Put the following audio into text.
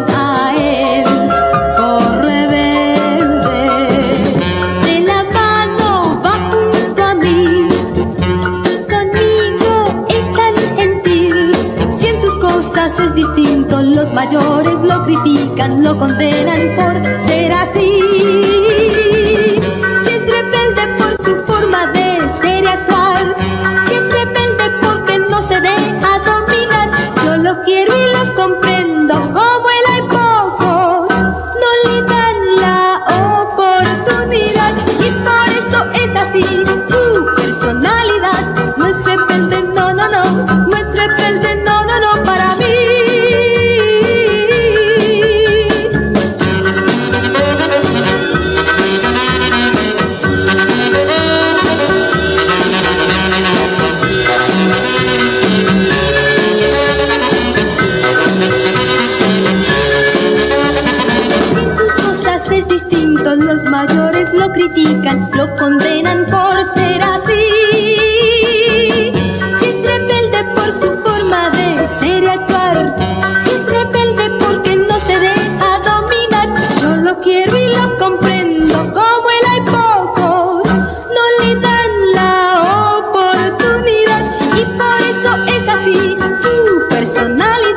a él. Por rebelde, de la mano va junto a. Conmigo es tan gentil. Si en sus cosas es distinto, los mayores lo critican, lo condenan por ser así. Si es rebelde por su forma de ser y actuar, si es rebelde porque no se deja dormir mayores lo critican, lo condenan por ser así. Si es rebelde por su forma de ser y actuar, si es rebelde porque no se deja dominar, yo lo quiero y lo comprendo, como él hay pocos, no le dan la oportunidad y por eso es así su personalidad.